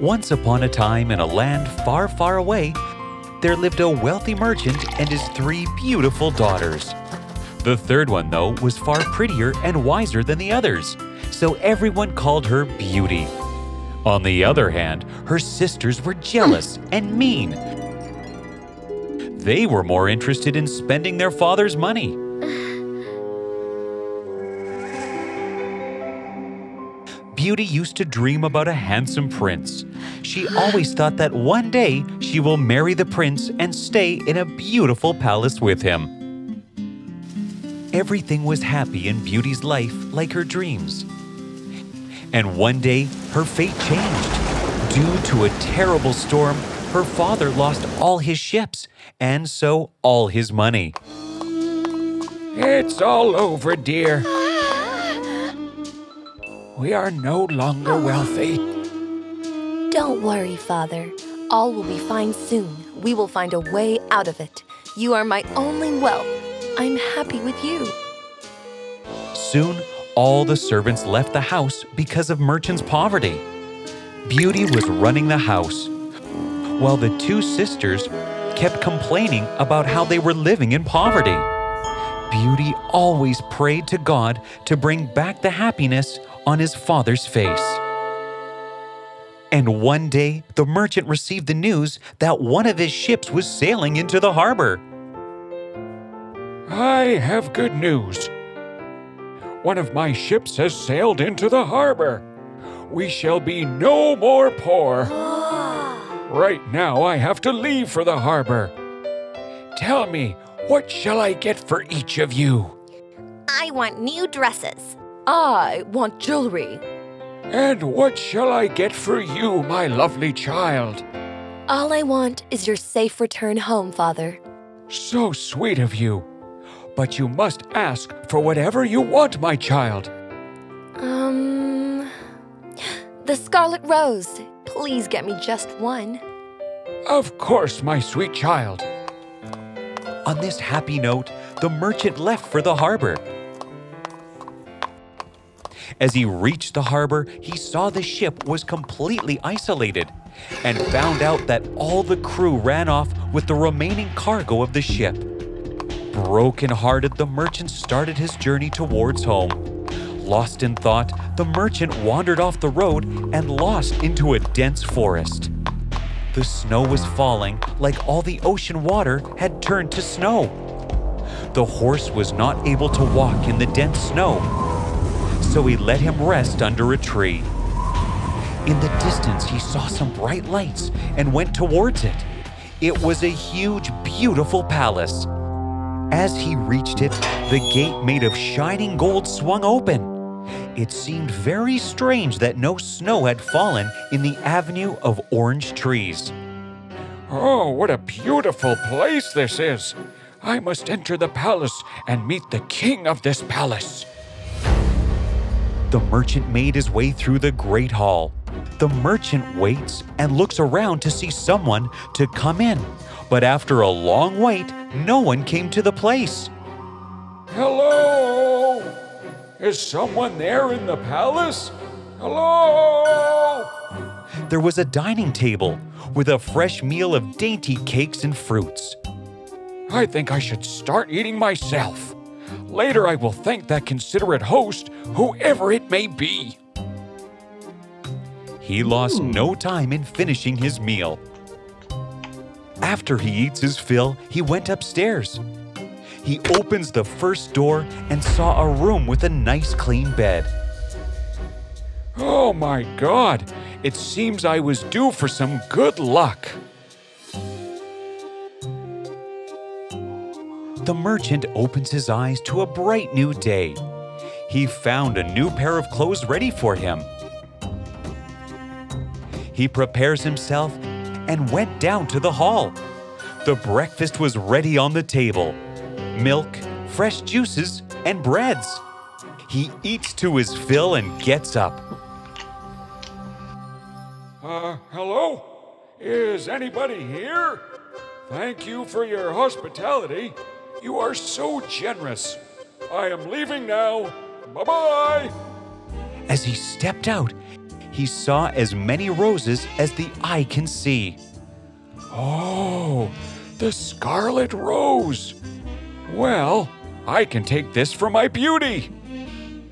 Once upon a time in a land far, far away, there lived a wealthy merchant and his three beautiful daughters. The third one, though, was far prettier and wiser than the others, so everyone called her Beauty. On the other hand, her sisters were jealous and mean. They were more interested in spending their father's money. Beauty used to dream about a handsome prince. She always thought that one day she will marry the prince and stay in a beautiful palace with him. Everything was happy in Beauty's life like her dreams. And one day, her fate changed. Due to a terrible storm, her father lost all his ships and so all his money. It's all over, dear. We are no longer wealthy. Don't worry, Father. All will be fine soon. We will find a way out of it. You are my only wealth. I'm happy with you. Soon, all the servants left the house because of Merchant's poverty. Beauty was running the house, while the two sisters kept complaining about how they were living in poverty. Beauty always prayed to God to bring back the happiness on his father's face. And one day, the merchant received the news that one of his ships was sailing into the harbor. I have good news. One of my ships has sailed into the harbor. We shall be no more poor. Right now, I have to leave for the harbor. Tell me, what shall I get for each of you? I want new dresses. I want jewelry. And what shall I get for you, my lovely child? All I want is your safe return home, Father. So sweet of you. But you must ask for whatever you want, my child. Um. The Scarlet Rose. Please get me just one. Of course, my sweet child. On this happy note, the merchant left for the harbor. As he reached the harbor, he saw the ship was completely isolated and found out that all the crew ran off with the remaining cargo of the ship. Broken hearted, the merchant started his journey towards home. Lost in thought, the merchant wandered off the road and lost into a dense forest. The snow was falling like all the ocean water had turned to snow. The horse was not able to walk in the dense snow, so he let him rest under a tree. In the distance, he saw some bright lights and went towards it. It was a huge, beautiful palace. As he reached it, the gate made of shining gold swung open. It seemed very strange that no snow had fallen in the avenue of orange trees. Oh, what a beautiful place this is! I must enter the palace and meet the king of this palace. The merchant made his way through the great hall. The merchant waits and looks around to see someone to come in. But after a long wait, no one came to the place. Hello? Is someone there in the palace? Hello? There was a dining table with a fresh meal of dainty cakes and fruits. I think I should start eating myself. Later, I will thank that considerate host, whoever it may be. He lost hmm. no time in finishing his meal. After he eats his fill, he went upstairs. He opens the first door and saw a room with a nice clean bed. Oh my god! It seems I was due for some good luck. The merchant opens his eyes to a bright new day. He found a new pair of clothes ready for him. He prepares himself and went down to the hall. The breakfast was ready on the table milk, fresh juices, and breads. He eats to his fill and gets up. Uh, hello? Is anybody here? Thank you for your hospitality. You are so generous. I am leaving now. Bye bye. As he stepped out, he saw as many roses as the eye can see. Oh, the scarlet rose. Well, I can take this for my beauty.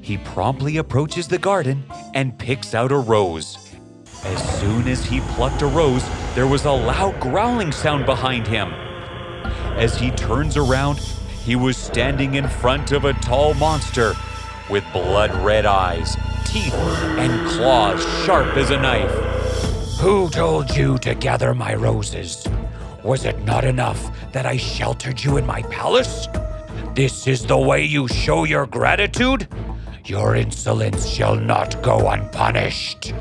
He promptly approaches the garden and picks out a rose. As soon as he plucked a rose, there was a loud growling sound behind him. As he turns around, he was standing in front of a tall monster with blood red eyes, teeth, and claws sharp as a knife. Who told you to gather my roses? Was it not enough that I sheltered you in my palace? This is the way you show your gratitude? Your insolence shall not go unpunished.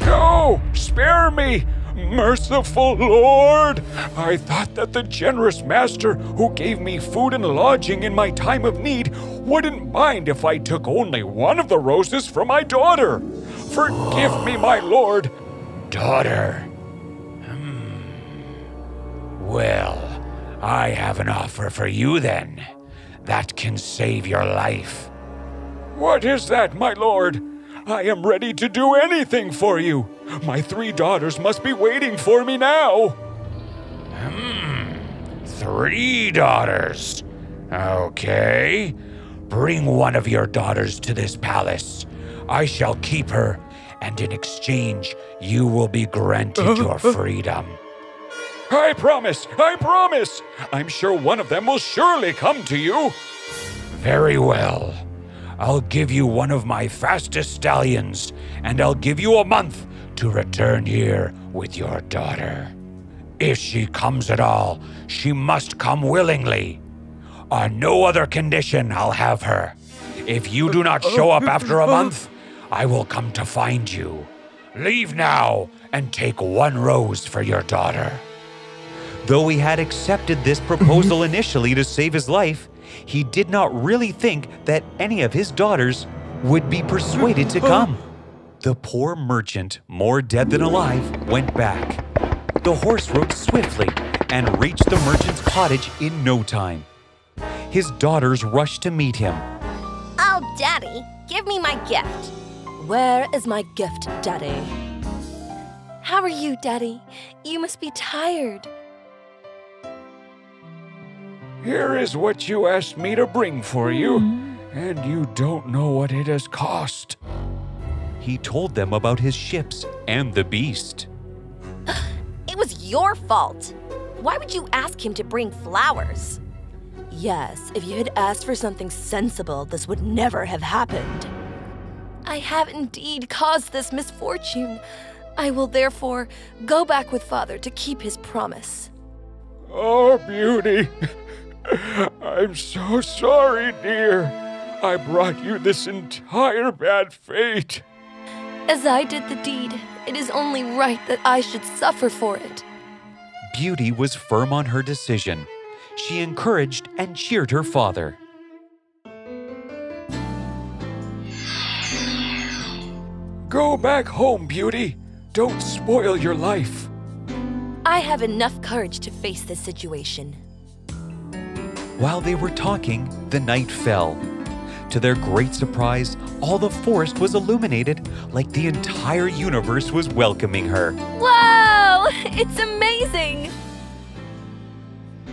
Go! Spare me! Merciful Lord! I thought that the generous master who gave me food and lodging in my time of need wouldn't mind if I took only one of the roses from my daughter. Forgive me, my lord. Daughter. Hmm. Well, I have an offer for you then. That can save your life. What is that, my lord? I am ready to do anything for you. My three daughters must be waiting for me now. Hmm, three daughters. Okay. Bring one of your daughters to this palace. I shall keep her, and in exchange, you will be granted your freedom. I promise, I promise. I'm sure one of them will surely come to you. Very well. I'll give you one of my fastest stallions, and I'll give you a month to return here with your daughter. If she comes at all, she must come willingly. On no other condition, I'll have her. If you do not show up after a month, I will come to find you. Leave now and take one rose for your daughter. Though he had accepted this proposal initially to save his life, he did not really think that any of his daughters would be persuaded to come. The poor merchant, more dead than alive, went back. The horse rode swiftly and reached the merchant's cottage in no time. His daughters rushed to meet him. Oh, Daddy, give me my gift. Where is my gift, Daddy? How are you, Daddy? You must be tired. Here is what you asked me to bring for you, mm-hmm. and you don't know what it has cost. He told them about his ships and the beast. It was your fault. Why would you ask him to bring flowers? Yes, if you had asked for something sensible, this would never have happened. I have indeed caused this misfortune. I will therefore go back with father to keep his promise. Oh, Beauty. I'm so sorry, dear. I brought you this entire bad fate. As I did the deed, it is only right that I should suffer for it. Beauty was firm on her decision. She encouraged and cheered her father. Go back home, Beauty. Don't spoil your life. I have enough courage to face this situation. While they were talking, the night fell. To their great surprise, all the forest was illuminated like the entire universe was welcoming her. Wow! It's amazing!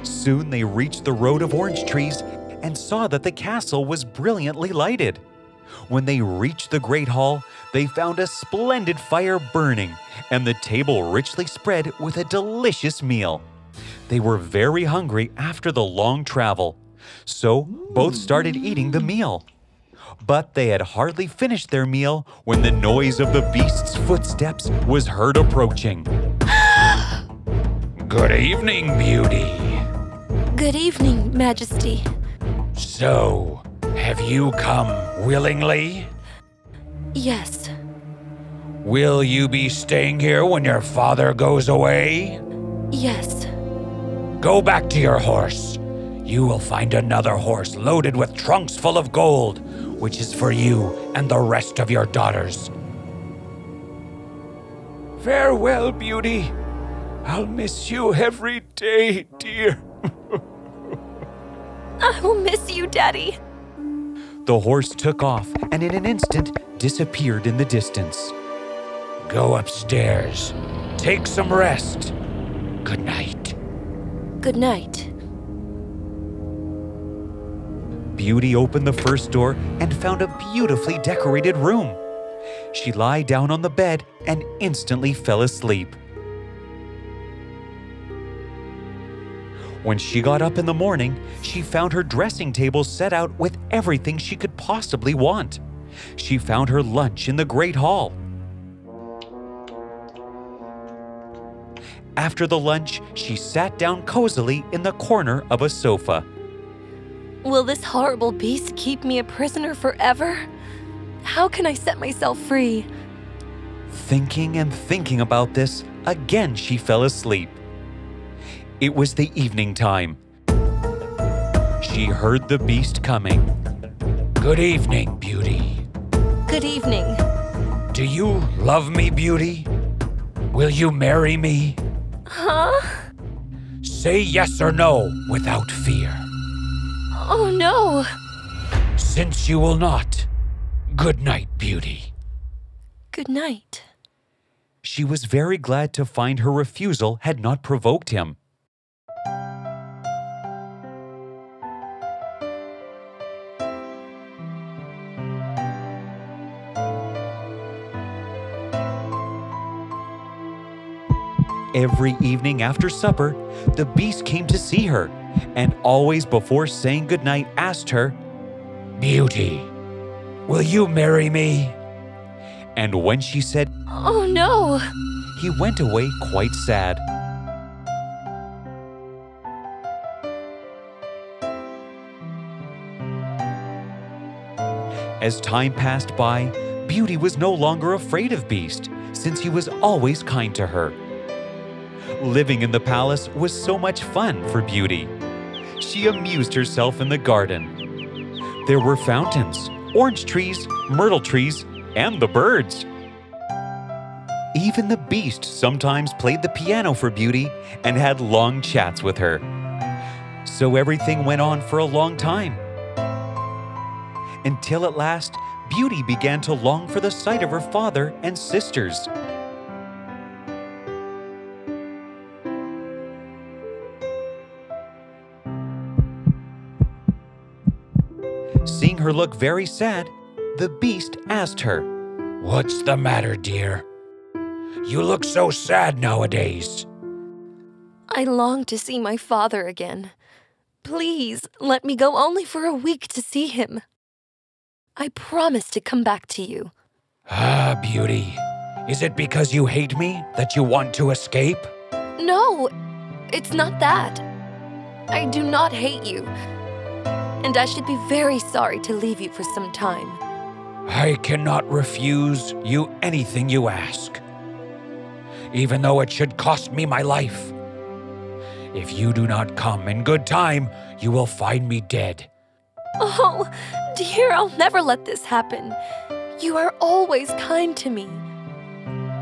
Soon they reached the road of orange trees and saw that the castle was brilliantly lighted. When they reached the great hall, they found a splendid fire burning and the table richly spread with a delicious meal. They were very hungry after the long travel, so both started eating the meal. But they had hardly finished their meal when the noise of the beast's footsteps was heard approaching. Good evening, Beauty. Good evening, Majesty. So, have you come willingly? Yes, Will you be staying here when your father goes away? yes. Go back to your horse. You will find another horse loaded with trunks full of gold, which is for you and the rest of your daughters. Farewell, Beauty. I'll miss you every day, dear. I will miss you, Daddy. The horse took off and in an instant disappeared in the distance. Go upstairs. Take some rest. Good night. Good night. Beauty opened the first door and found a beautifully decorated room. She lay down on the bed and instantly fell asleep. When she got up in the morning, she found her dressing table set out with everything she could possibly want. She found her lunch in the Great Hall. After the lunch, she sat down cozily in the corner of a sofa. Will this horrible beast keep me a prisoner forever? How can I set myself free? Thinking and thinking about this, again she fell asleep. It was the evening time. She heard the beast coming. Good evening, Beauty. Good evening. Do you love me, Beauty? Will you marry me? Huh? Say yes or no without fear. Oh no! Since you will not, good night, Beauty. Good night. She was very glad to find her refusal had not provoked him. Every evening after supper, the beast came to see her, and always before saying goodnight asked her, Beauty, will you marry me? and when she said, Oh no! he went away quite sad. As time passed by, Beauty was no longer afraid of Beast, since he was always kind to her. Living in the palace was so much fun for Beauty. She amused herself in the garden. There were fountains, orange trees, myrtle trees, and the birds. Even the beast sometimes played the piano for Beauty and had long chats with her. So everything went on for a long time. Until at last, Beauty began to long for the sight of her father and sisters. Her look very sad, the beast asked her, What's the matter, dear? You look so sad nowadays. I long to see my father again. Please let me go only for a week to see him. I promise to come back to you. Ah, Beauty. Is it because you hate me that you want to escape? No, it's not that. I do not hate you. And I should be very sorry to leave you for some time. I cannot refuse you anything you ask, even though it should cost me my life. If you do not come in good time, you will find me dead. Oh, dear, I'll never let this happen. You are always kind to me.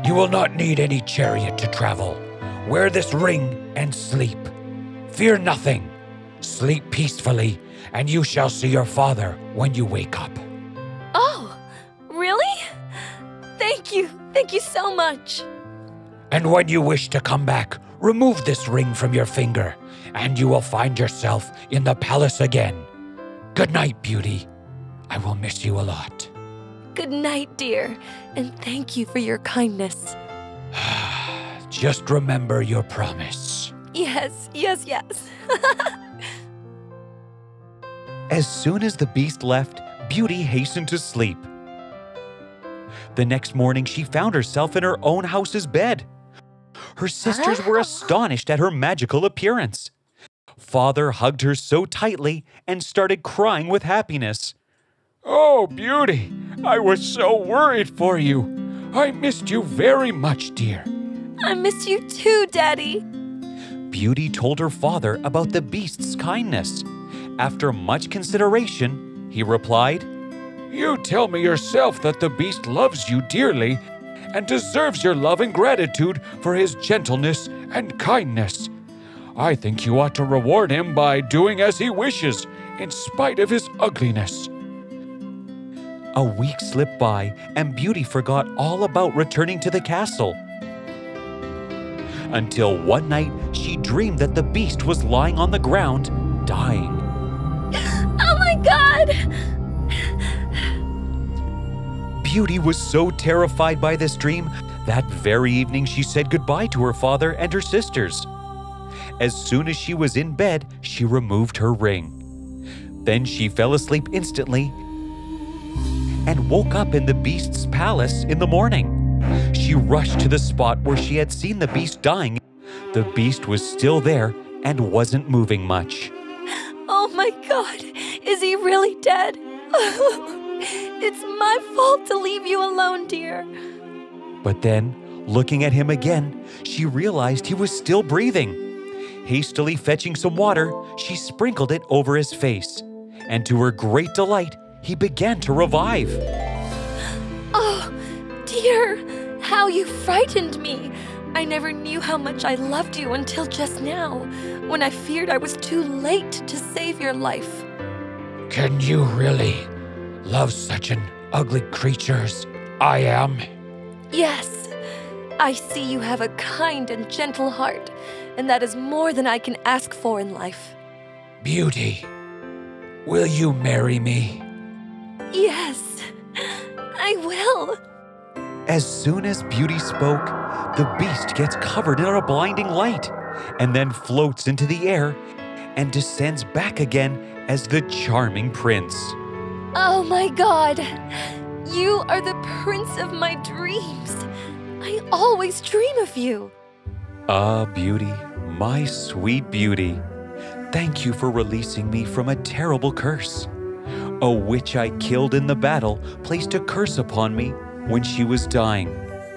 You will not need any chariot to travel. Wear this ring and sleep. Fear nothing. Sleep peacefully, and you shall see your father when you wake up. Oh, really? Thank you. Thank you so much. And when you wish to come back, remove this ring from your finger, and you will find yourself in the palace again. Good night, Beauty. I will miss you a lot. Good night, dear, and thank you for your kindness. Just remember your promise. Yes, yes, yes. As soon as the beast left, Beauty hastened to sleep. The next morning, she found herself in her own house's bed. Her sisters were ah. astonished at her magical appearance. Father hugged her so tightly and started crying with happiness. Oh, Beauty, I was so worried for you. I missed you very much, dear. I miss you too, Daddy. Beauty told her father about the beast's kindness. After much consideration, he replied, You tell me yourself that the beast loves you dearly and deserves your love and gratitude for his gentleness and kindness. I think you ought to reward him by doing as he wishes, in spite of his ugliness. A week slipped by, and Beauty forgot all about returning to the castle. Until one night, she dreamed that the beast was lying on the ground, dying. God! Beauty was so terrified by this dream that very evening she said goodbye to her father and her sisters. As soon as she was in bed, she removed her ring. Then she fell asleep instantly and woke up in the beast's palace in the morning. She rushed to the spot where she had seen the beast dying. The beast was still there and wasn't moving much. Oh my god, is he really dead? it's my fault to leave you alone, dear. But then, looking at him again, she realized he was still breathing. Hastily fetching some water, she sprinkled it over his face. And to her great delight, he began to revive. Oh, dear, how you frightened me. I never knew how much I loved you until just now, when I feared I was too late to save your life. Can you really love such an ugly creature as I am? Yes, I see you have a kind and gentle heart, and that is more than I can ask for in life. Beauty, will you marry me? Yes, I will. As soon as Beauty spoke, the beast gets covered in a blinding light and then floats into the air and descends back again as the charming prince. Oh my god! You are the prince of my dreams. I always dream of you. Ah, Beauty, my sweet Beauty. Thank you for releasing me from a terrible curse. A witch I killed in the battle placed a curse upon me when she was dying.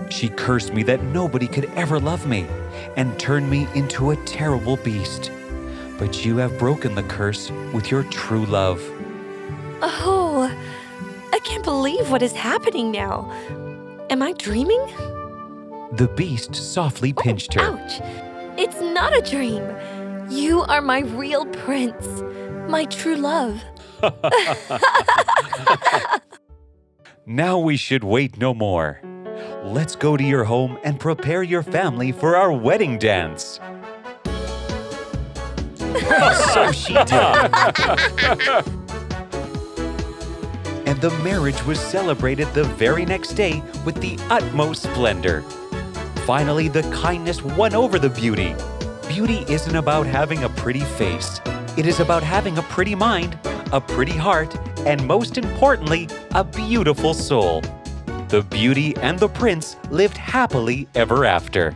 She cursed me that nobody could ever love me and turned me into a terrible beast. But you have broken the curse with your true love. Oh, I can't believe what is happening now. Am I dreaming? The beast softly pinched her. Ouch! It's not a dream. You are my real prince, my true love. Now we should wait no more. Let's go to your home and prepare your family for our wedding dance. So she did. and the marriage was celebrated the very next day with the utmost splendor. Finally, the kindness won over the beauty. Beauty isn't about having a pretty face. It is about having a pretty mind, a pretty heart, and most importantly, a beautiful soul. The beauty and the prince lived happily ever after.